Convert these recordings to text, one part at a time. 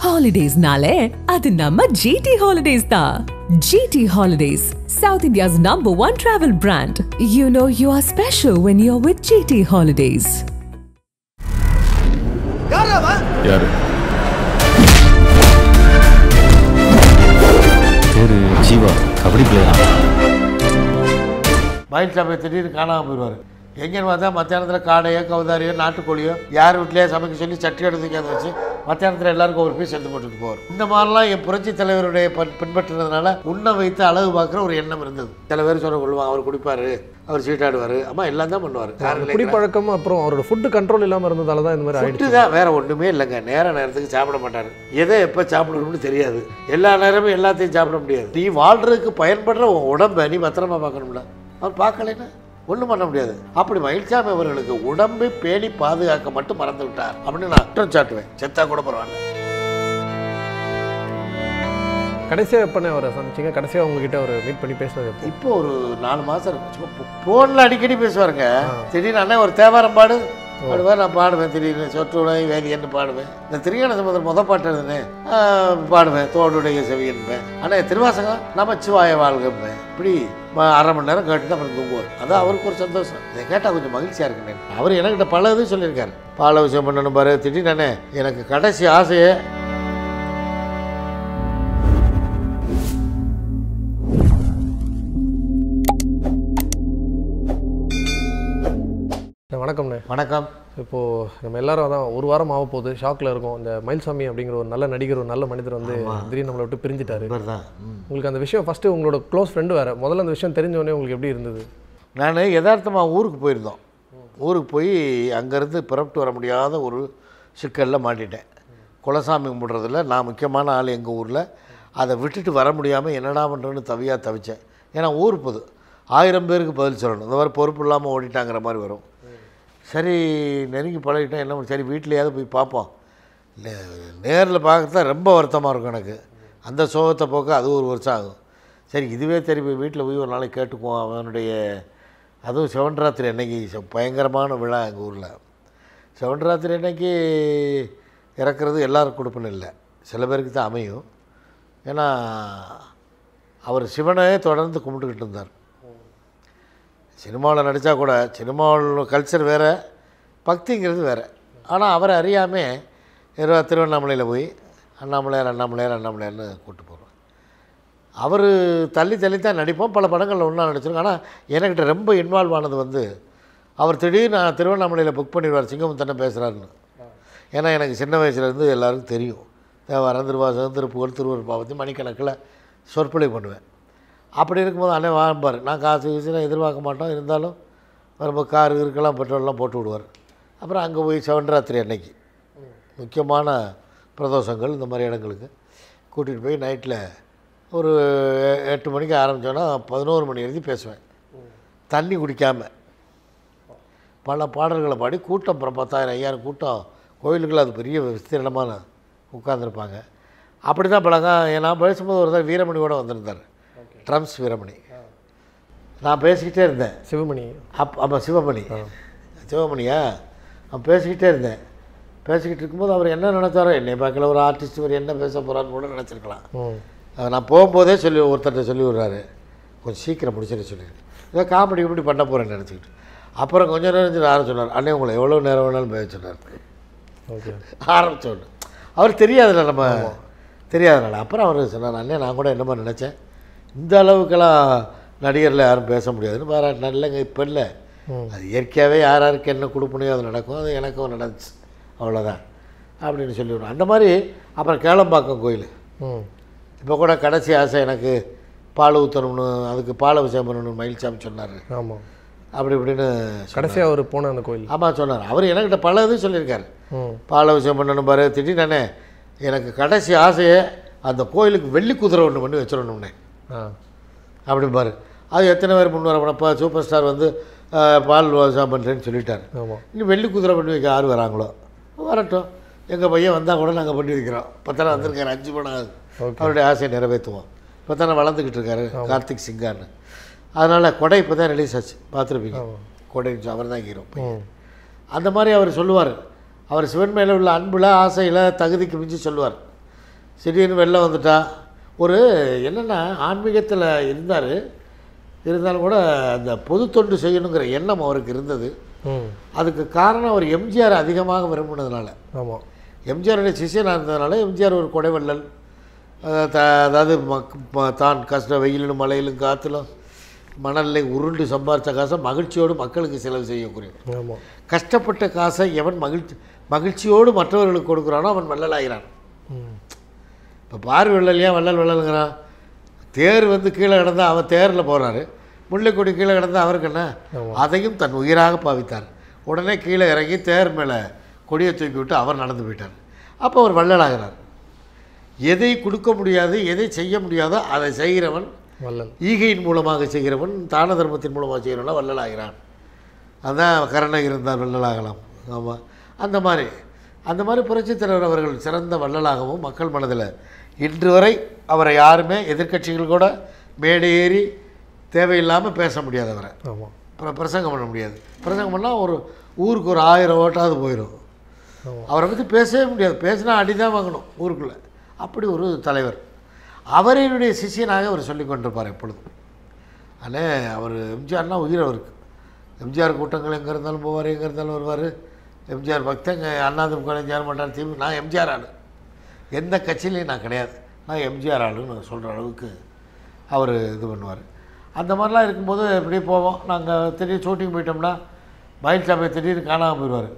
ஹாலிடேஸ்னாலே அது நம்ம ஜிடி ஹாலிடேஸ் தான் GT holidays South India's number one travel brand you know you are special when you are with GT holidays யாரா? பேரு ஜீவா. கபடி பிளேயரா மயில்சாமி திடீர்னு காணாமல் போயிடுவார். எங்கேன்னு பார்த்தா மத்தியானத்தில் காடையோ கவுதாரியோ நாட்டுக்கோழியோ யார் வீட்லையோ சமைக்க சொல்லி சட்டி எடுத்து அதை வச்சு மத்தியானத்தில் எல்லாருக்கும் ஒரு பீஸ் எடுத்து போட்டுட்டு போவார். இந்த மாதிரிலாம் என் புரட்சி தலைவருடைய பன் பின்பற்றினதுனால உன்னை வைத்து அழகு பார்க்குற ஒரு எண்ணம் இருந்தது. சில பேர் சொல்ல கொள்வாங்க அவர் குடிப்பார் அவர் சீட்டாடுவார். அம்மா எல்லாம் தான் பண்ணுவார். குடிப்பழக்கம் அப்புறம் அவரோட ஃபுட்டு கண்ட்ரோல் இல்லாமல் இருந்ததால தான் இந்த மாதிரி ஃபுட்டு தான் வேற ஒன்றுமே இல்லைங்க. நேர நேரத்துக்கு சாப்பிட மாட்டார். எதை எப்போ சாப்பிடணும்னு தெரியாது. எல்லா நேரமும் எல்லாத்தையும் சாப்பிட முடியாது. நீ வாழ்றதுக்கு பயன்படுற உன் உடம்பை நீ பத்திரமா பார்க்கணும்ல. அவர் பார்க்கலைன்னா? ஒன்றும் பண்ண முடியாது. அப்படி மகிழ்ச்சாமி அவர்களுக்கு உடம்பை பேணி பாதுகாக்க மட்டும் மறந்து விட்டார். அப்படின்னு நான் குற்றம் சாட்டுவேன். செத்தா கூட பரவாயில்ல. கடைசியாக எப்போ அவரை சந்திச்சிங்க? கடைசியாக உங்ககிட்ட அவர் மீட் பண்ணி பேசினது இப்போ ஒரு நாலு மாதம் இருக்கு. சும்மா ஃபோனில் அடிக்கடி பேசுவாருங்க. திடீர்னு அண்ணன் ஒரு தேவாரம் பாடு மாதிரி நான் பாடுவேன் திடீர்னு சொற்றுடை வேதியன்னு பாடுவேன்? இந்த திரியான சமுதிரம் முத பாட்டு எழுதுனேன் பாடுவேன் தோடுடைய செவியன்பேன் ஆனால் திருவாசகம் நமச்சிவாய வாழ்கம்பேன் இப்படி அரை மணி நேரம் கேட்டு அப்புறம் தூங்குவார். அதான் அவருக்கு ஒரு சந்தோஷம். இதை கேட்டால் கொஞ்சம் மகிழ்ச்சியாக இருக்குண்ணே அவர் என்கிட்ட பல இது சொல்லியிருக்காரு. பால விஷயம் பண்ணணும் பாரு திடீர்னு எனக்கு கடைசி ஆசையை வணக்கம். இப்போது நம்ம எல்லாரும் அதான் ஒரு வாரம் ஆக போகுது. ஷாக்கில் இருக்கோம். இந்த மயில்சாமி அப்படிங்கிற ஒரு நல்ல நடிகர் ஒரு நல்ல மனிதர் வந்து திடீர்னு நம்மளை விட்டு பிரிஞ்சிட்டாரு. தான் உங்களுக்கு அந்த விஷயம் ஃபஸ்ட்டு உங்களோட க்ளோஸ் ஃப்ரெண்டு வேறு. முதல்ல அந்த விஷயம் தெரிஞ்ச உடனே உங்களுக்கு எப்படி இருந்தது? நான் யதார்த்தமாக ஊருக்கு போயிருந்தோம். ஊருக்கு போய் அங்கேருந்து புறப்பட்டு வர முடியாத ஒரு சிக்கலில் மாட்டிட்டேன். குலசாமி கும்பிட்றதுல நான் முக்கியமான ஆள் எங்கள் ஊரில். அதை விட்டுட்டு வர முடியாமல் என்னடா பண்ணுறேன்னு தவியாக தவிச்சேன். ஏன்னா ஊர் பொது ஆயிரம் பேருக்கு பதில் சொல்லணும். இந்த மாதிரி பொறுப்பு இல்லாமல் ஓடிட்டாங்கிற மாதிரி வரும். சரி நெருங்கி பழகிட்டேன். என்ன சரி வீட்டிலையாவது போய் பார்ப்போம். நேரில் பார்க்கத்தான் ரொம்ப வருத்தமாக இருக்கும் எனக்கு. அந்த சோகத்தை போக்க அது ஒரு வருஷம் ஆகும். சரி இதுவே தெரியும் போய் வீட்டில் போய் ஒரு நாளைக்கு கேட்டுக்குவோம். அவனுடைய அதுவும் சிவன்ராத்திரி அன்னைக்கு பயங்கரமான விழா எங்கள் ஊரில். சிவன்ராத்திரி அன்னைக்கு இறக்குறது எல்லோரும் கொடுப்பணும் இல்லை. சில பேருக்கு தான் அமையும். ஏன்னா அவர் சிவனையே தொடர்ந்து கும்பிட்டுக்கிட்டு இருந்தார். சினிமாவில் நடித்தா கூட சினிமாவில் கல்ச்சர் வேறு பக்திங்கிறது வேறு. ஆனால் அவரை அறியாமல் இரவா திருவண்ணாமலையில் போய் அண்ணாமலையார் அண்ணாமலையார் அண்ணாமலையார்னு கூப்பிட்டு போகிறோம் அவர் தள்ளி தள்ளி தான் நடிப்போம். பல படங்களில் ஒன்றா நடிச்சிருக்கோம். ஆனால் என்கிட்ட ரொம்ப இன்வால்வ் ஆனது வந்து அவர் திடீர்னு நான் திருவண்ணாமலையில் புக் பண்ணிடுவார். சிங்கமுத்தனை பேசுகிறாருன்னு ஏன்னா எனக்கு சின்ன வயசுலேருந்து எல்லாருக்கும் தெரியும். தேவாரம் திருவாசகம் திருப்புகழ் திருவூர் பாவத்தையும் மணிக்கணக்கில் சொற்பொழிவு பண்ணுவேன். அப்படி இருக்கும்போது அண்ணன் வாம்பார் நான் காசு கீசுலாம் எதிர்பார்க்க மாட்டோம். இருந்தாலும் ரொம்ப கார் இருக்கலாம் பெட்ரோல்லாம் போட்டு விடுவார். அப்புறம் அங்கே போய் செவன்ராத்திரி அன்னைக்கு. முக்கியமான பிரதோஷங்கள் இந்த மாதிரி இடங்களுக்கு. கூட்டிகிட்டு போய் நைட்டில் ஒரு எட்டு மணிக்கு ஆரம்பித்தோன்னா பதினோரு மணி வரைக்கும் பேசுவேன். தண்ணி குடிக்காமல் பல பாடல்களை பாடி கூட்டம் அப்புறம் பத்தாயிரம் ஐயாயிரம் கூட்டம். கோயிலுக்குள்ள அது பெரிய விஸ்தீரணமான உட்காந்துருப்பாங்க அப்படி தான் பழக்கம் நான் பேசும்போது ஒரு தான் வீரமணியோட வந்திருந்தார். ட்ரம்ஸ் வீரமணி நான் பேசிக்கிட்டே இருந்தேன். சிவமணி. அப் ஆமாம் சிவமணி. சிவமணியா? நான் பேசிக்கிட்டே இருந்தேன். பேசிக்கிட்டு இருக்கும்போது அவர் என்ன நினச்சாரோ என்னை பார்க்கல ஒரு ஆர்டிஸ்ட் இவர் என்ன பேச போகிறான்னு கூட நினச்சிருக்கலாம். நான் போகும்போதே சொல்லி ஒருத்தர்கிட்ட சொல்லி விட்றாரு. கொஞ்சம் சீக்கிரம் முடிச்சிட சொல்லிடு. ஏதோ காமெடி இப்படி பண்ண போகிறேன்னு நினச்சிக்கிட்டு. அப்புறம் கொஞ்ச நேரம் யாரும் சொன்னார் அண்ணே உங்களை எவ்வளோ நேரம் வேணாலும் பேச சொன்னார். ஓகே. ஆரம்பித்தோன்னு அவர் தெரியாதுல்ல நம்ம. தெரியாதனால அப்புறம் அவர் சொன்னார் அண்ணே நான் கூட என்னமோ நினச்சேன். இந்த அளவுக்கெல்லாம் நடிகரில் யாரும் பேச முடியாதுன்னு பாராட்டினார் இல்லைங்க இப்போ இல்லை. அது இயற்கையாகவே யார் யாருக்கு என்ன கொடுப்பனையோ அது நடக்கும். அது எனக்கும் நடந்துச்சு. அவ்வளோதான் அப்படின்னு சொல்லிவிடுவோம் அந்த மாதிரி அப்புறம் கேளம்பாக்கம் கோயில். இப்போ கூட கடைசி ஆசை எனக்கு பால் ஊற்றணும்னு அதுக்கு பால் அபிஷேகம் பண்ணணும்னு மயில்சாமி சொன்னார். ஆமாம் அப்படி இப்படின்னு கடைசியாக அவர் போன அந்த கோயில். ஆமாம் சொன்னார். அவர் எனக்கிட்ட பல இது சொல்லியிருக்காரு. பால் அபிஷேகம் பண்ணணும் பாரு திடீர்னு எனக்கு கடைசி ஆசையை அந்த கோயிலுக்கு வெள்ளி குதிரை ஒன்று பண்ணி வச்சிடணும்னே. அப்படி பாரு. அது எத்தனை பேர் முன் வரப்போ சூப்பர் ஸ்டார் வந்து பால் அபிஷேகம் பண்ணுறேன்னு சொல்லிட்டார் இன்னும் வெள்ளி குதிரை பண்ணி வைக்க யார் வராங்களோ? வரட்டும். எங்கள் பையன் வந்தால் கூட நாங்கள் பண்ணி வைக்கிறோம். இப்போ தானே வந்திருக்காரு அஞ்சு படம் ஆகுது. அவருடைய ஆசையை நிறைவேற்றுவோம். இப்போ தானே வளர்ந்துக்கிட்டு இருக்காரு கார்த்திக் சிங்கான்னு அதனால் கொடை இப்போ தான் ரிலீஸ் ஆச்சு. பார்த்துருப்பீங்க. கொடை அவர் தான் ஹீரோ அந்த மாதிரி அவர் சொல்லுவார். அவர் சிவன் மேலே உள்ள அன்பில் ஆசையில் தகுதிக்கு மிஞ்சி சொல்லுவார். திடீர்னு வெளில வந்துட்டா ஒரு என்னென்னா ஆன்மீகத்தில் இருந்தார். இருந்தாலும் கூட அந்த பொது தொண்டு செய்யணுங்கிற எண்ணம் அவருக்கு இருந்தது. அதுக்கு காரணம் அவர் எம்ஜிஆர் அதிகமாக விரும்பினதுனால. ஆமாம் எம்ஜிஆருடைய சிஷியனாக இருந்ததுனால எம்ஜிஆர் ஒரு கொடைவள்ளல். அதாவது தான் கஷ்ட வெயிலும் மழையிலும் காற்றுலும் மணலில் உருண்டு சம்பாரித்த காசை மகிழ்ச்சியோடு மக்களுக்கு செலவு செய்யக்கூடியவர். ஆமாம் கஷ்டப்பட்ட காசை எவன் மகிழ்ச்சி மகிழ்ச்சியோடு மற்றவர்களுக்கு கொடுக்குறானோ அவன் வள்ளலாகிறான். ம். இப்போ பார் வள்ளல் ஏன் வள்ளல் வள்ளலுங்கிறான்? தேர் வந்து கீழே கிடந்தா அவன் தேரில் போகிறாரு முல்லைக்கொடி கீழே கிடந்தா அவருக்கு என்ன? அதையும் தன் உயிராக பாவித்தார். உடனே கீழே இறங்கி தேர் மேலே கொடியை தூக்கி விட்டு அவர் நடந்து போயிட்டார். அப்போ அவர் வள்ளலாகிறார். எதை கொடுக்க முடியாது எதை செய்ய முடியாதோ அதை செய்கிறவன் வள்ளல். ஈகையின் மூலமாக செய்கிறவன் தான தர்மத்தின் மூலமாக செய்கிறவன் வள்ளலாகிறான். அதான் கருணை இருந்தால் வள்ளலாகலாம். ஆமாம் அந்த மாதிரி அந்த மாதிரி புரட்சித் தலைவர் அவர்கள் சிறந்த வள்ளலாகவும் மக்கள் மனதில் இன்று வரை அவரை யாருமே எதிர்க்கட்சிகள் கூட மேடை ஏறி தேவையில்லாமல் பேச முடியாது அவரை. ஆமாம் பிர- பிரசங்கம் பண்ண முடியாது. பிரசங்கம் பண்ணால் ஒரு ஊருக்கு ஒரு ஆயிரம் ஓட்டாவது போயிடும் அவரை பற்றி பேசவே முடியாது. பேசினா அடி தான் வாங்கணும் ஊருக்குள்ளே. அப்படி ஒரு தலைவர். அவரினுடைய சிஷியனாக அவர் சொல்லி கொண்டிருப்பார் எப்பொழுதும். ஆனால் அவர் எம்ஜிஆர்னா உயிர் அவருக்கு. எம்ஜிஆர் கூட்டங்கள் எங்கே இருந்தாலும் போவார் எங்கே இருந்தாலும் வருவார். எம்ஜிஆர் பக்தங்க அண்ணாதிமுக சேர மாட்டார் திமுக நான் எம்ஜிஆர் ஆளு. எந்த கட்சியிலையும் நான் கிடையாது. நான் எம்ஜிஆர் ஆளுன்னு சொல்கிற அளவுக்கு அவர் இது பண்ணுவார். அந்த மாதிரிலாம் இருக்கும்போது இப்படியே போவோம். நாங்கள் திடீர்னு ஷூட்டிங் போயிட்டோம்னா மயில் சாமியை திடீர்னு காணாமல் போயிடுவார்.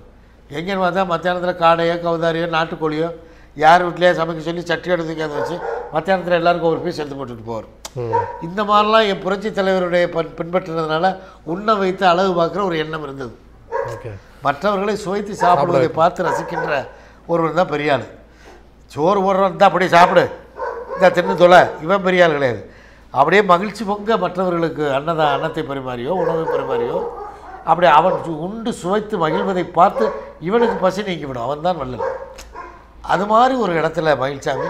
எங்கேன்னு பார்த்தா மத்தியானத்தில் காடையோ கவுதாரியோ நாட்டுக்கோழியோ யார் வீட்லையோ சமைக்க சொல்லி சட்டி எடுத்து அதை வச்சு மத்தியானத்தில் எல்லாருக்கும் ஒரு பீஸ் எடுத்து போட்டுட்டு போவார். இந்த மாதிரிலாம் என் புரட்சி தலைவருடைய பன் பின்பற்றினதுனால உண்ண வைத்து அழகு பார்க்குற ஒரு எண்ணம் இருந்தது. மற்றவர்களை சுவைத்து சாப்பிடுவதை பார்த்து ரசிக்கின்ற ஒருவர் தான் பெரிய ஆள். சோறு போடுறவன் தான் அப்படியே சாப்பிடு. இந்த தின்னு தொலை. இவன் பெரிய ஆள் கிடையாது. அப்படியே மகிழ்ச்சி பொங்க மற்றவர்களுக்கு அன்னதா அன்னத்தை பரிமாறியோ உணவை பரிமாறியோ அப்படி அவன் சு- உண்டு சுவைத்து மகிழ்வதை பார்த்து இவனுக்கு பசி நீங்கிவிடும். அவன் தான் வல்லல் அது மாதிரி ஒரு இடத்துல மகிழ்ச்சாமி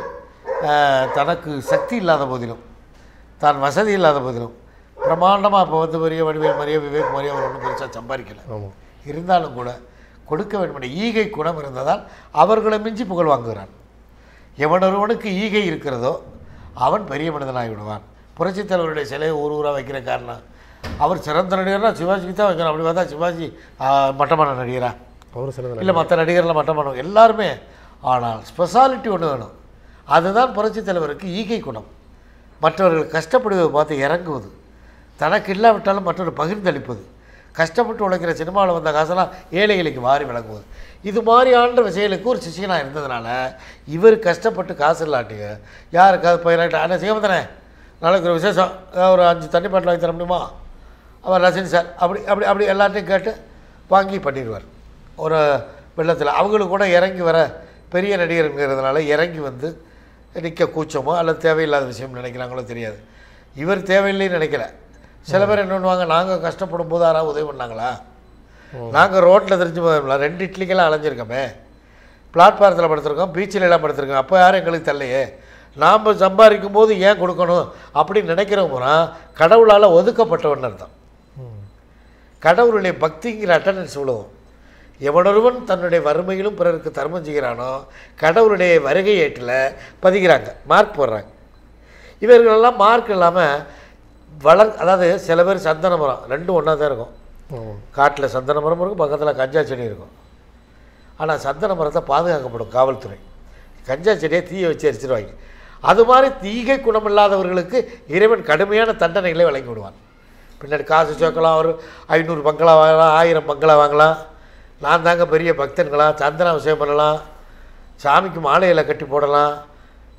தனக்கு சக்தி இல்லாத போதிலும் தான் வசதி இல்லாத போதிலும் பிரம்மாண்டமாக இப்போ வந்து பெரிய வடிவேல் மாதிரியே விவேக் மாதிரியே அவர் ஒன்றும் பெருசாக சம்பாதிக்கலை. இருந்தாலும் கூட கொடுக்க வேண்டும் என்ற ஈகை குணம் இருந்ததால் அவர்களை மிஞ்சி புகழ் வாங்குகிறான். எவனொருவனுக்கு ஈகை இருக்கிறதோ அவன் பெரிய மனிதனாகி விடுவான் புரட்சித் தலைவருடைய சிலையை ஊர் ஊராக வைக்கிற காரணம். அவர் சிறந்த நடிகர்னா சிவாஜிக்கு தான் வைக்கணும். அப்படி பார்த்தா சிவாஜி மட்டமான நடிகரா? அவரும் சிறந்த இல்லை மற்ற நடிகர்லாம் மட்டமான எல்லாருமே. ஆனால் ஸ்பெஷாலிட்டி ஒன்று வேணும். அதுதான் புரட்சித் தலைவருக்கு ஈகை குணம். மற்றவர்கள் கஷ்டப்படுவதை பார்த்து இறங்குவது. தனக்கு இல்லாவிட்டாலும் மற்றொரு பகிர்ந்தளிப்பது. கஷ்டப்பட்டு உழைக்கிற சினிமாவில் வந்த காசெல்லாம் ஏழைகளுக்கு மாறி விளங்குவது. இது மாதிரியான விஷயங்களுக்கு ஒரு சிஷியனாக இருந்ததுனால இவர் கஷ்டப்பட்டு காசு இல்லாட்டிங்க யாருக்காவது பயிராட்டு ஆனால் சிவந்தனே நாளைக்கு ஒரு விசேஷம் ஒரு அஞ்சு தண்ணி பாட்டில் வாங்கி தர முடியுமா? அவர் ரசின் சார். அப்படி அப்படி அப்படி எல்லாத்தையும் கேட்டு வாங்கி பண்ணிடுவார். ஒரு வெள்ளத்தில் அவங்களுக்கு கூட இறங்கி வர பெரிய நடிகருங்கிறதுனால இறங்கி வந்து நிற்க கூச்சமோ அல்லது தேவையில்லாத விஷயம் நினைக்கிறாங்களோ தெரியாது. இவர் தேவையில்லைன்னு நினைக்கல. சில பேர் என்ன பண்ணுவாங்க நாங்கள் கஷ்டப்படும் போது யாராவது உதவி பண்ணாங்களா? நாங்கள் ரோட்டில் தெரிஞ்சு போதோம்ல ரெண்டு இட்லிக்கெல்லாம் அலைஞ்சிருக்கோமே. பிளாட்பாரத்தில் படுத்திருக்கோம் பீச்சில் எல்லாம் படுத்திருக்கோம். அப்போ யாரும் எங்களுக்கு தரலையே நாம் சம்பாதிக்கும் போது ஏன் கொடுக்கணும்? அப்படின்னு நினைக்கிறவங்க கடவுளால் ஒதுக்கப்பட்டவன் அர்த்தம். கடவுளுடைய பக்திங்கிற அட்டண்டன்ஸ் விழுவும் எவனொருவன் தன்னுடைய வறுமையிலும் பிறருக்கு தர்மம் செய்கிறானோ கடவுளுடைய வருகை ஏட்டில் பதிகிறாங்க. மார்க் போடுறாங்க. இவர்களெல்லாம் மார்க் இல்லாமல் வளர் அதாவது சில பேர் சந்தன மரம் ரெண்டும் ஒன்றா தான் இருக்கும். காட்டில் சந்தன மரம் இருக்கும் பக்கத்தில் கஞ்சா செடி இருக்கும். ஆனால் சந்தன மரத்தை பாதுகாக்கப்படும் காவல்துறை. கஞ்சா செடியை தீயை வச்சு எரிச்சிருவாங்க. அது மாதிரி தீகை குணமில்லாதவர்களுக்கு இறைவன் கடுமையான தண்டனைகளை வழங்கி விடுவான். பின்னாடி காசு சேர்க்கலாம் ஒரு ஐநூறு பங்களா வாங்கலாம் ஆயிரம் பங்களா வாங்கலாம். நான் தாங்க பெரிய பக்தன்களா சந்தனாபிஷேகம் பண்ணலாம். சாமிக்கு மாலையில் கட்டி போடலாம்.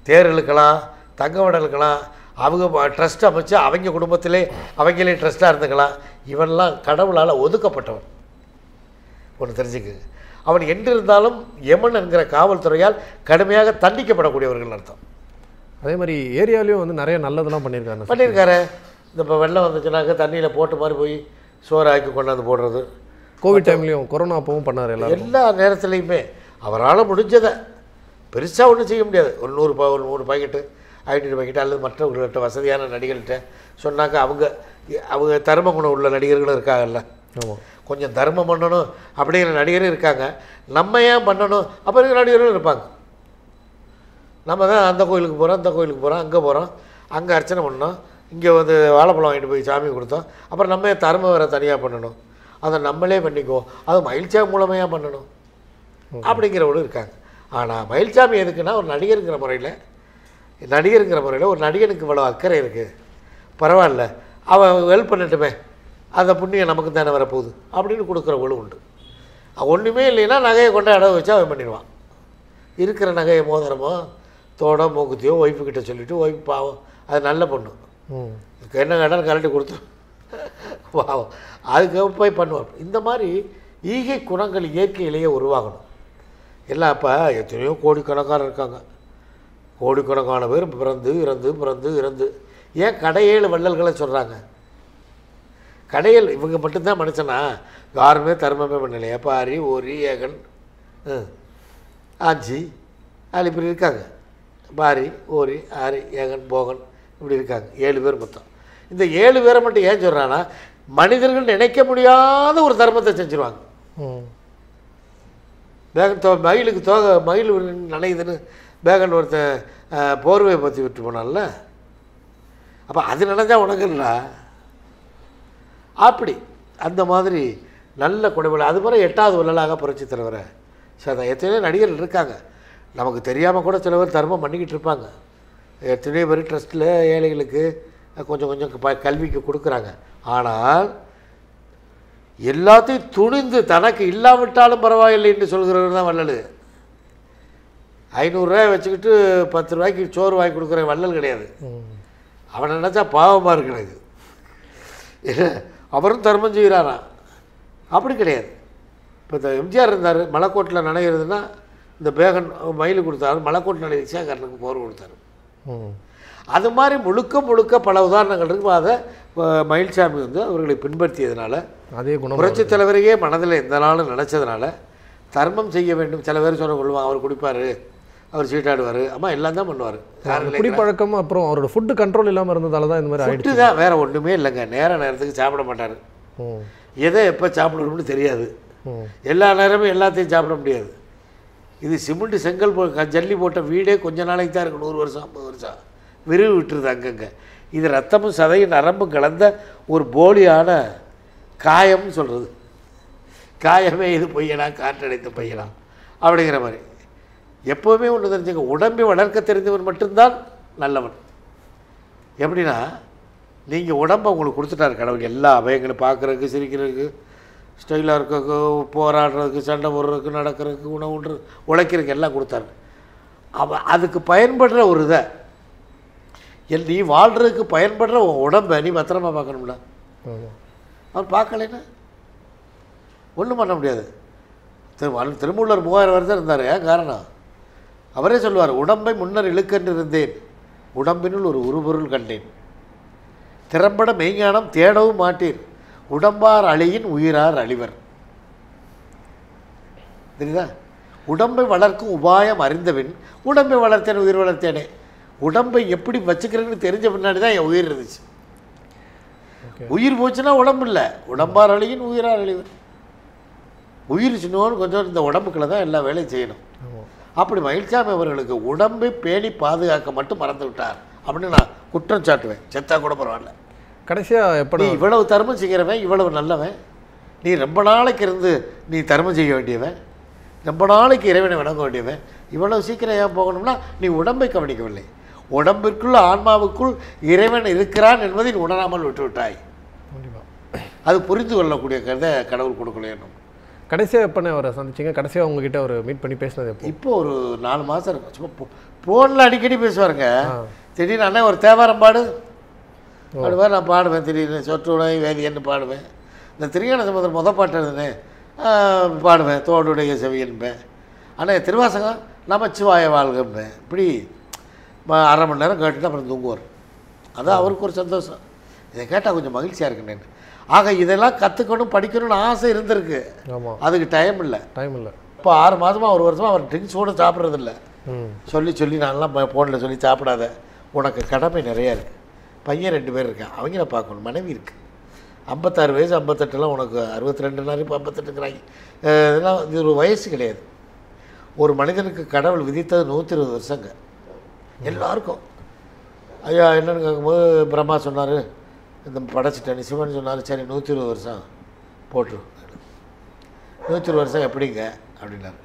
தேர் இழுக்கலாம் தங்க இழுக்கலாம். அவங்க ட்ரஸ்ட் அமைச்சு அவங்க குடும்பத்திலே அவங்களே ட்ரஸ்ட்டாக இருந்துக்கலாம் இவன்லாம் கடவுளால் ஒதுக்கப்பட்டவன். ஒன்று தெரிஞ்சுக்குங்க. அவன் என்று இருந்தாலும் யமன் என்கிற காவல்துறையால் கடுமையாக தண்டிக்கப்படக்கூடியவர்கள் அர்த்தம். அதே மாதிரி ஏரியாலையும் வந்து நிறைய நல்லதெல்லாம் பண்ணியிருக்காங்க. பண்ணியிருக்காரு. இந்த இப்போ வெள்ளம் வந்துச்சுனாக்க தண்ணியில் போட்டு மாதிரி போய் சோறு ஆக்கி கொண்டாந்து போடுறது. கோவிட் டைம்லையும் கொரோனா அப்பவும் பண்ணார் எல்லாரும். எல்லா நேரத்துலையுமே அவரால் முடிஞ்சதை. பெருசாக ஒன்றும் செய்ய முடியாது. ஒரு நூறு பா ஒரு நூறு பாக்கெட்டு ஐநூறு பாக்கெட்டு அல்லது மற்றவர்கள்ட்ட வசதியான நடிகர்கள்ட்ட சொன்னாக்க அவங்க அவங்க தர்ம குணம் உள்ள நடிகர்களும் இருக்காங்கல்ல. கொஞ்சம் தர்மம் பண்ணணும் அப்படிங்கிற நடிகரும் இருக்காங்க. நம்ம ஏன் பண்ணணும்? அப்போ இருக்கிற நடிகர்களும் இருப்பாங்க. நம்ம தான் அந்த கோயிலுக்கு போகிறோம் இந்த கோயிலுக்கு போகிறோம் அங்கே போகிறோம் அங்கே அர்ச்சனை பண்ணோம். இங்கே வந்து வாழைப்பழம் வாங்கிட்டு போய் சாமி கொடுத்தோம். அப்புறம் நம்ம தர்ம வேறு தனியாக பண்ணணும்? அதை நம்மளே பண்ணிக்கோ அது மகிழ்ச்சியாக மூலமையாக பண்ணணும்? அப்படிங்கிறவங்களும் இருக்காங்க. ஆனால் மயில்சாமி எதுக்குன்னா ஒரு நடிகருங்கிற முறையில் நடிகருங்கிற முறையில் ஒரு நடிகனுக்கு இவ்வளோ அக்கறை இருக்குது பரவாயில்ல. அவன் ஹெல்ப் பண்ணட்டுமே. அந்த புண்ணியம் நமக்கு தானே வரப்போகுது. அப்படின்னு கொடுக்குறவங்களும் உண்டு. ஒன்றுமே இல்லைன்னா நகையை கொண்டு அடவு வச்சு அவன் பண்ணிடுவான். இருக்கிற நகையை மோதிரமோ தோடோ மூக்குத்தியோ ஒய்ஃபு கிட்ட சொல்லிவிட்டு ஒய்ஃப் பாவம். அது நல்ல பொண்ணு. இதுக்கு என்ன கடன் கரண்ட்டு கொடுத்து. பாவம். அதுக்கு போய் பண்ணுவார் இந்த மாதிரி ஈகை குணங்கள் இயற்கையிலேயே உருவாகணும். எல்லாம் அப்போ எத்தனையோ கோடிக்கணக்கான இருக்காங்க. கோடிக்கணக்கான பேர் பிறந்து இறந்து பிறந்து இறந்து. ஏன் கடையேழு வள்ளல்களை சொல்கிறாங்க கடையல் இவங்க மட்டும்தான் மனுஷனா? யாருமே தர்மமே பண்ணலையா. பாரி ஓரி ஏகன் ம், ஆச்சி அது இப்படி இருக்காங்க. பாரி ஓரி ஆரி ஏகன் போகன் இப்படி இருக்காங்க. ஏழு பேர் மொத்தம். இந்த ஏழு பேரை மட்டும் ஏன் சொல்கிறான்னா மனிதர்கள் நினைக்க முடியாத ஒரு தர்மத்தை செஞ்சுருவாங்க. ம். பேகன் தோ மயிலுக்கு தோகை மயில் நனையுதுன்னு பேகன் ஒருத்தன் போர்வையை பற்றி விட்டு போனான்ல? அப்போ அது நினைஞ்சா உனக்கு இல்லை அப்படி அந்த மாதிரி நல்ல குடைவலை அது மாதிரி எட்டாவது வள்ளலாக புரட்சி தலைவரை. சரி எத்தனையோ நடிகர்கள் இருக்காங்க. நமக்கு தெரியாமல் கூட சில பேர் தர்மம் பண்ணிக்கிட்டு இருப்பாங்க. எத்தனையோ பேர் ட்ரஸ்ட்டில் ஏழைகளுக்கு கொஞ்சம் கொஞ்சம் ப கல்விக்கு கொடுக்குறாங்க. ஆனால் எல்லாத்தையும் துணிந்து தனக்கு இல்லாவிட்டாலும் பரவாயில்லை என்று சொல்கிறவர் தான் வள்ளல். ஐநூறுரூவா வச்சுக்கிட்டு பத்து ரூபாய்க்கு சோறு வாங்கி கொடுக்குற வள்ளல் கிடையாது. அவனை நினச்சா பாவமாக இருக்கு எனக்கு அவரும் தர்மம் செய்கிறாராம். அப்படி கிடையாது. இப்போ இந்த எம்ஜிஆர் இருந்தார் மலைக்கோட்டில் நனைகிறதுனா இந்த பேகன் மயில் கொடுத்தாரு மலைக்கோட்டில் நனைய சேகரனுக்கு போர் கொடுத்தாரு. அது மாதிரி முழுக்க முழுக்க பல உதாரணங்கள் இருக்கு. அதை மயில்சாமி வந்து அவர்களை பின்பற்றியதுனால அதே குணம் புரட்சித் தலைவரையே மனதில் எந்த நாளும் நினச்சதுனால தர்மம் செய்ய வேண்டும். சில பேர் சொல்ல கொள்வாங்க அவர் குடிப்பார். அவர் சீட்டாடுவார் அம்மா எல்லாம் தான் பண்ணுவார். குடிப்பழக்கம் அப்புறம் அவரோட ஃபுட்டு கண்ட்ரோல் இல்லாமல் இருந்ததால தான் இந்த மாதிரி ஆயிடுச்சு. ஃபுட்டு தான் வேறு ஒன்றுமே இல்லைங்க. நேர நேரத்துக்கு சாப்பிட மாட்டார். எதை எப்போ சாப்பிடணும்னு தெரியாது. எல்லா நேரமும் எல்லாத்தையும் சாப்பிட முடியாது. இது சிமெண்ட் செங்கல் போ ஜல்லி போட்ட வீடே கொஞ்ச நாளைக்கு தான் இருக்கும் நூறு வருஷம் ஐம்பது வருஷம். விரிவு விட்டுருது அங்கங்கே. இது ரத்தமும் சதையும் நரம்பும் கலந்த ஒரு போலியான காயம்னு சொல்கிறது காயமே இது பொய்யனா காற்றடைத்த பையனா அப்படிங்கிற மாதிரி. எப்போவுமே ஒன்று தெரிஞ்சுங்க. உடம்பை வளர்க்க தெரிந்தவன் மட்டும்தான் நல்லவன். எப்படின்னா நீங்கள் உடம்பை உங்களுக்கு கொடுத்துட்டாரு கடவுள். எல்லா அபயங்களும் பார்க்குறதுக்கு சிரிக்கிறதுக்கு ஸ்டைலாக இருக்கிறதுக்கு போராடுறதுக்கு சண்டை போடுறதுக்கு நடக்கிறதுக்கு உணவுன்ற உழைக்கிறதுக்கு எல்லாம் கொடுத்தாரு. அவ அதுக்கு பயன்படுற ஒரு இதை. எல் நீ வாழ்கிறதுக்கு பயன்படுற உன் உடம்பை நீ பத்திரமா பார்க்கணும்ல. அவர் பார்க்கலைன்னா ஒன்றும் பண்ண முடியாது. திரு திருமூலர் மூவாயிரம் வருஷம் இருந்தார். ஏன் காரணம்? அவரே சொல்லுவார் உடம்பை முன்னர் இழுக்கென்று இருந்தேன் உடம்பினுள் ஒரு உருபொருள் கண்டேன். திறம்பட மெய்ஞானம் தேடவும் மாட்டீர். உடம்பார் அழியின் உயிரார் அழிவர். தெரியுதா? உடம்பை வளர்க்கும் உபாயம் அறிந்தபின் உடம்பை வளர்த்தேன் உயிர் வளர்த்தேனே. உடம்பை எப்படி வச்சுக்கிறேன்னு தெரிஞ்ச பின்னாடி தான் என் உயிர் இருந்துச்சு. உயிர் போச்சுன்னா உடம்பு இல்லை. உடம்பார் அழியின் உயிரார் அழிவர். உயிர் சின்னோன்னு கொஞ்சம் இந்த உடம்புக்குள்ள தான் எல்லா வேலையும் செய்யணும். அப்படி மகிழ்ச்சாமி அவர்களுக்கு உடம்பை பேணி பாதுகாக்க மட்டும் மறந்து விட்டார் அப்படின்னு நான் குற்றம் சாட்டுவேன். செத்தா கூட பரவாயில்ல. கடைசியாக எப்போ நீ இவ்வளவு தர்மம் செய்கிறவன் இவ்வளவு நல்லவன். நீ ரொம்ப நாளைக்கு இருந்து நீ தர்மம் செய்ய வேண்டியவன். ரொம்ப நாளைக்கு இறைவனை வணங்க வேண்டியவன். இவ்வளவு சீக்கிரம் ஏன் போகணும்னா நீ உடம்பை கவனிக்கவில்லை. உடம்பிற்குள் ஆன்மாவுக்குள் இறைவன் இருக்கிறான் என்பதை நீ உணராமல் விட்டுவிட்டாய். அது புரிந்து கொள்ளக்கூடிய கதை கடவுள் கொடுக்கலையணும் கடைசியாக எப்போண்ணே அவரை சந்திச்சிங்க? கடைசியாக உங்ககிட்ட அவர் மீட் பண்ணி பேசினது எப்போ? இப்போ ஒரு நாலு மாதம் இருக்கும் சும்மா ஃபோனில் அடிக்கடி பேசுவாருங்க. திடீர்னு அண்ணன் ஒரு தேவாரம் பாடு. பாடுவேன் நான் பாடுவேன் திடீர்னு. சொற்றுடை வேதியன்னு பாடுவேன். இந்த திருஞான சமுதிரம் முத பாட்டு எழுதுனேன் பாடுவேன். தோடுடைய செவியன்பேன் ஆனால் திருவாசகம் நமச்சிவாய வாழ்கம்பேன். இப்படி அரை மணி நேரம் கேட்டுட்டு அப்புறம் தூங்குவார். அதான் அவருக்கு ஒரு சந்தோஷம். இதை கேட்டால் கொஞ்சம் மகிழ்ச்சியாக இருக்குன்னு ஆக இதெல்லாம் கற்றுக்கணும் படிக்கணும்னு ஆசை இருந்திருக்கு. அதுக்கு டைம் இல்லை. டைம் இல்லை. இப்போ ஆறு மாதமாக ஒரு வருஷமாக அவர் ட்ரிங்க்ஸ் கூட சாப்பிட்றதில்ல சொல்லி சொல்லி நான்லாம் ஃபோனில் சொல்லி சாப்பிடாத. உனக்கு கடமை நிறையா இருக்குது பையன் ரெண்டு பேர் இருக்கான். அவங்கள பார்க்கணும். மனைவி இருக்குது ஐம்பத்தாறு வயசு ஐம்பத்தெட்டுலாம் உனக்கு அறுபத்தி நாள் இப்போ ஐம்பத்தெட்டுங்கிறாங்க. இதெல்லாம் இது ஒரு வயசு கிடையாது. ஒரு மனிதனுக்கு கடவுள் விதித்தது நூற்றி இருபது வருஷங்க. எல்லாருக்கும். ஐயா என்னன்னு கேட்கும்போது பிரம்மா சொன்னார் இந்த படைச்சிட்டேன். சிவன் சொன்னாலும் சரி நூற்றி இருபது வருஷம் போட்டு நூற்றி இருபது வருஷம் எப்படிங்க? அப்படின்னாரு.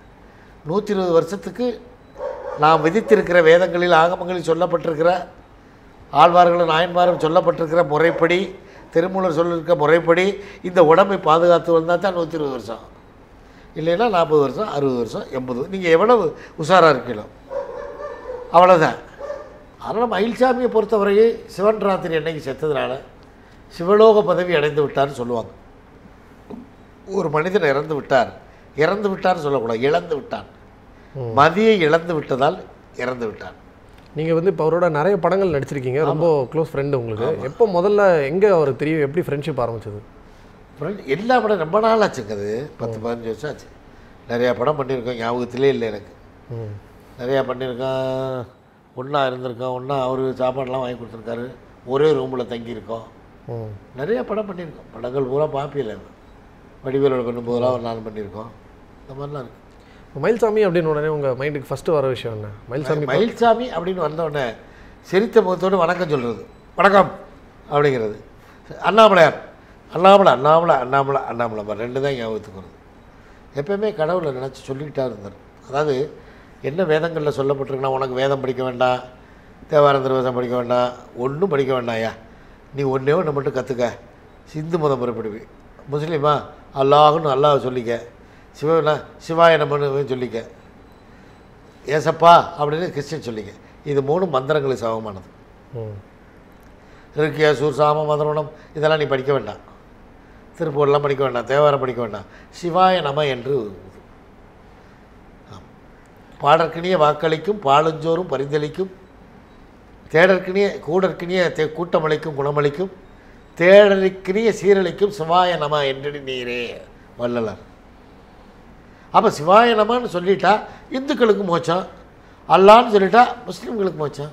நூற்றி இருபது வருஷத்துக்கு நாம் விதித்திருக்கிற வேதங்களில் ஆகமங்களில் சொல்லப்பட்டிருக்கிற ஆழ்வார்களும் நாயன்மாரும் சொல்லப்பட்டிருக்கிற முறைப்படி திருமூலர் சொல்லியிருக்க முறைப்படி இந்த உடம்பை பாதுகாத்து வந்தால் தான் நூற்றி இருபது வருஷம். இல்லைன்னா நாற்பது வருஷம் அறுபது வருஷம் எண்பது. நீங்கள் எவ்வளவு உஷாராக இருக்கீங்களோ. அவ்வளோதான் அதனால் மயில்சாமியை பொறுத்தவரையே சிவன் ராத்திரி அன்னைக்கு செத்ததுனால சிவலோக பதவி அடைந்து விட்டார்னு சொல்லுவாங்க. ஒரு மனிதன் இறந்து விட்டார். இறந்து விட்டார்னு சொல்லக்கூடாது இழந்து விட்டான். மதியை இழந்து விட்டதால் இறந்து விட்டான் நீங்கள் வந்து இப்போ அவரோட நிறைய படங்கள் நடிச்சிருக்கீங்க. ரொம்ப க்ளோஸ் ஃப்ரெண்டு உங்களுக்கு. எப்போ முதல்ல எங்கே அவர் தெரியும்? எப்படி ஃப்ரெண்ட்ஷிப் ஆரம்பிச்சது? ஃப்ரெண்ட் எல்லா படம் ரொம்ப நாள் ஆச்சுங்க அது. பத்து பதினஞ்சு வருஷம் ஆச்சு. நிறையா படம் பண்ணியிருக்கோம். ஞாபகத்திலே இல்லை எனக்கு. நிறையா பண்ணியிருக்கோம். ஒன்றா இருந்திருக்கோம். ஒன்றா அவர் சாப்பாடெலாம் வாங்கி கொடுத்துருக்காரு. ஒரே ரூமில் தங்கியிருக்கோம். நிறைய படம் பண்ணியிருக்கோம். படங்கள் பூரா பாப்பியில் வடிவேலோட பண்ணும்போதெல்லாம் ஒரு நாள் பண்ணியிருக்கோம். இந்த மாதிரிலாம் இருக்குது மயில்சாமி அப்படின்னு உடனே உங்கள் மைண்டுக்கு ஃபஸ்ட்டு வர விஷயம் என்ன? மயில்சாமி மயில்சாமி அப்படின்னு வந்தோடனே சிரித்த முகத்தோடு வணக்கம் சொல்கிறது வணக்கம் அப்படிங்கிறது. அண்ணாமலையார். அண்ணாமலை அண்ணாமலை அண்ணாமலை அண்ணாமலை. ரெண்டு தான் ஞாபகத்துக்கு வருது. எப்பயுமே கடவுளை நினச்சி சொல்லிக்கிட்டா இருந்தார். அதாவது என்ன வேதங்களில் சொல்லப்பட்டிருக்குன்னா உனக்கு வேதம் படிக்க வேண்டாம் தேவாரம் திருவசம் படிக்க வேண்டாம் ஒன்றும் படிக்க வேண்டாம்யா நீ ஒன்றே ஒன்று மட்டும் கற்றுக்க சிந்து மதம் முறைப்படுவி முஸ்லீமா அல்லாஹ்னு அல்லாஹ் சொல்லிக்க. சிவனா சிவாய நமன்னு சொல்லிக்க. ஏசப்பா அப்படின்னு கிறிஸ்டின் சொல்லிக்க. இது மூணு மந்திரங்களுக்கு சமமானது. ம். ருக்கியா சூர் சாம மதரணம் இதெல்லாம் நீ படிக்க வேண்டாம். திருப்பூர்லாம் படிக்க வேண்டாம் தேவாரம் படிக்க வேண்டாம். சிவாய நம என்று. பாடற்கினிய வாக்களிக்கும் பாலஞ்சோறும் பரிந்தளிக்கும் தேடற்கினிய கூடற்கினிய தே கூட்டமளிக்கும் குணமளிக்கும் தேடற்கினிய சீரழிக்கும் சிவாய நம என்றடி நீரே வள்ளலார். அப்போ சிவாய நமன்னு சொல்லிட்டா இந்துக்களுக்கு மோச்சம் அல்லான்னு சொல்லிட்டா முஸ்லீம்களுக்கு மோச்சம்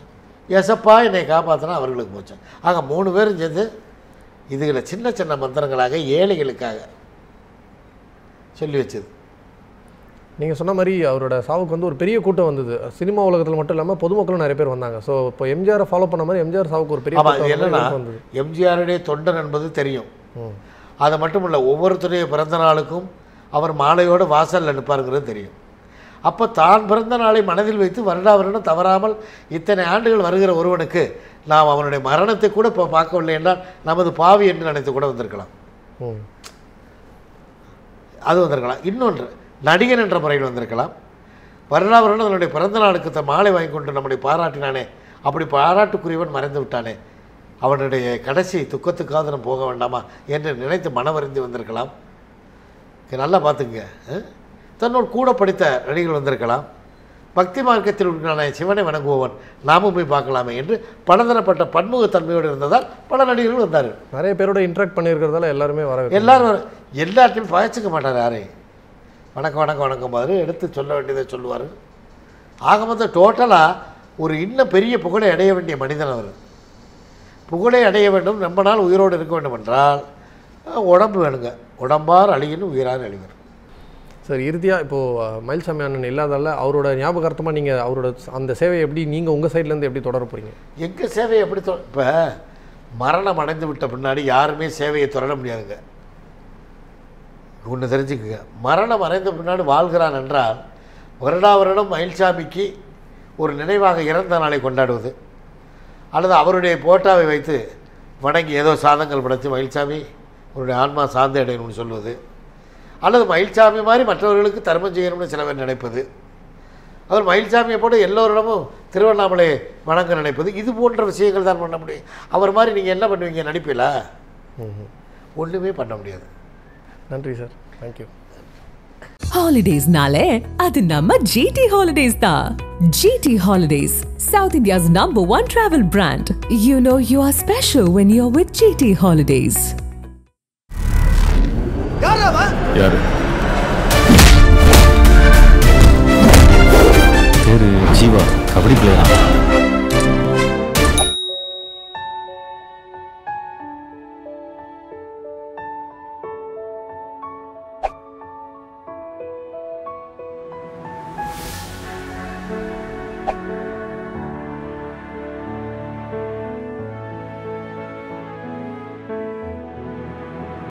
எசப்பா என்னை காப்பாற்றினா அவர்களுக்கு மோச்சம் ஆக மூணு பேரும் சேர்ந்து இதுகளை சின்ன சின்ன மந்திரங்களாக ஏழைகளுக்காக சொல்லி வச்சது. நீங்கள் சொன்ன மாதிரி அவரோட சாவுக்கு வந்து ஒரு பெரிய கூட்டம் வந்தது. சினிமா உலகத்தில் மட்டும் இல்லாமல் பொதுமக்களும் நிறைய பேர் வந்தாங்க. ஸோ இப்போ எம்ஜிஆரை ஃபாலோ பண்ண மாதிரி எம்ஜிஆர் சாவுக்கு ஒரு பெரிய என்னன்னா வந்தது. எம்ஜிஆருடைய தொண்டன் என்பது தெரியும். ம். அது மட்டும் இல்லை ஒவ்வொருத்தருடைய பிறந்த நாளுக்கும் அவர் மாலையோடு வாசலில் நிற்பாருங்கிறது தெரியும். அப்போ தான் பிறந்த நாளை மனதில் வைத்து வருடா வருடம் தவறாமல் இத்தனை ஆண்டுகள் வருகிற ஒருவனுக்கு நாம் அவனுடைய மரணத்தை கூட இப்போ பார்க்கவில்லை என்றால் நமது பாவி என்று நினைத்து கூட வந்திருக்கலாம். ம். அது வந்திருக்கலாம். இன்னொன்று நடிகன் என்ற முறையில் வந்திருக்கலாம். வருடா வருடம் தன்னுடைய பிறந்த நாளுக்கு த மாலை வாங்கி கொண்டு நம்முடைய பாராட்டினானே அப்படி பாராட்டுக்குரியவன் மறைந்து விட்டானே அவனுடைய கடைசி துக்கத்துக்காவது நம்ம போக வேண்டாமா என்று நினைத்து மனவறிந்து வந்திருக்கலாம். நல்லா பார்த்துங்க? தன்னோடு கூட படித்த நடிகர்கள் வந்திருக்கலாம். பக்தி மார்க்கத்தில் இருக்கிறான சிவனை வணங்குபவன் நாமும் போய் பார்க்கலாமே என்று பலதரப்பட்ட பன்முகத்தன்மையோடு இருந்ததால் பல நடிகர்கள் வந்தார்கள். நிறைய பேரோட இன்ட்ராக்ட் பண்ணியிருக்கிறதால எல்லாருமே வர. எல்லாரும் எல்லாத்தையும் பகைச்சிக்க மாட்டார் யாரையும். வணக்கம் வணக்கம் வணக்கம் பாரு. எடுத்து சொல்ல வேண்டியதை சொல்லுவார். ஆக மொத்தம் டோட்டலாக ஒரு இன்னும் பெரிய புகழை அடைய வேண்டிய மனிதன் அவர். புகழை அடைய வேண்டும். ரொம்ப நாள் உயிரோடு இருக்க வேண்டும் என்றால் உடம்பு வேணுங்க. உடம்பார் அழியணும் உயிரார் அழிவர். சார் இறுதியாக இப்போது மயில்சாமி அண்ணன் இல்லாதால அவரோட ஞாபகார்த்தமாக நீங்கள் அவரோட அந்த சேவையை எப்படி நீங்கள் உங்கள் சைட்லேருந்து எப்படி தொடர போகிறீங்க எங்கள் சேவையை எப்படி தொ இப்போ மரணம் அடைந்து விட்ட பின்னாடி யாருமே சேவையை தொடர முடியாதுங்க. ஒன்று தெரிஞ்சுக்குங்க. மரணம் அடைந்த பின்னாடி வாழ்கிறான் என்றால் வருடா வருடம் மயில்சாமிக்கு ஒரு நினைவாக இறந்த நாளை கொண்டாடுவது. அல்லது அவருடைய போட்டாவை வைத்து வணங்கி ஏதோ சாதங்கள் படைத்து மயில்சாமி உன்னுடைய ஆன்மா சார்ந்த அடையணும்னு சொல்வது. அல்லது மயில்சாமி மாதிரி மற்றவர்களுக்கு தர்மம் செய்யணும்னு சில பேர் நினைப்பது. அவர் மயில்சாமியை போட்டு எல்லோரிடமும் திருவண்ணாமலை வணங்க நினைப்பது. இது போன்ற விஷயங்கள் தான் பண்ண முடியும். அவர் மாதிரி நீங்கள் என்ன பண்ணுவீங்க நடிப்பீங்களா? ஒன்றுமே பண்ண முடியாது. நன்றி சார் தேங்க்யூ Holidays-நாலே அது நம்ம GT Holidays தான். GT Holidays, South India's number one travel brand. You know you are special when you're with GT Holidays. யாரு பேரு ஜீவா கபடி பிளேயரா